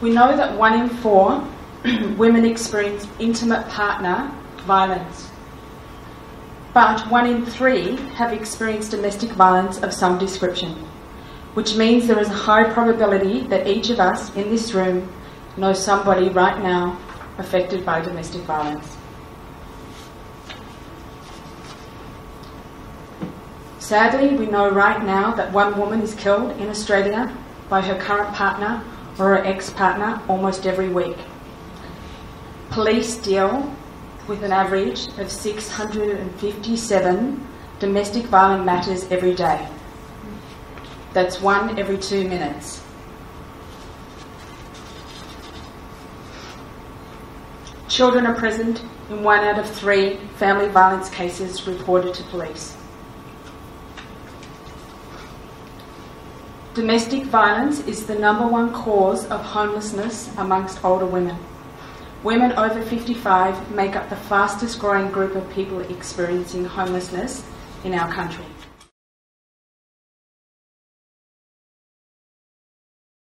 We know that one in four women experience intimate partner violence, but one in three have experienced domestic violence of some description, which means there is a high probability that each of us in this room knows somebody right now affected by domestic violence. Sadly, we know right now that one woman is killed in Australia by her current partner or her ex partner almost every week. Police deal with an average of 657 domestic violent matters every day. That's one every two minutes. Children are present in one out of three family violence cases reported to police. Domestic violence is the number one cause of homelessness amongst older women. Women over 55 make up the fastest growing group of people experiencing homelessness in our country.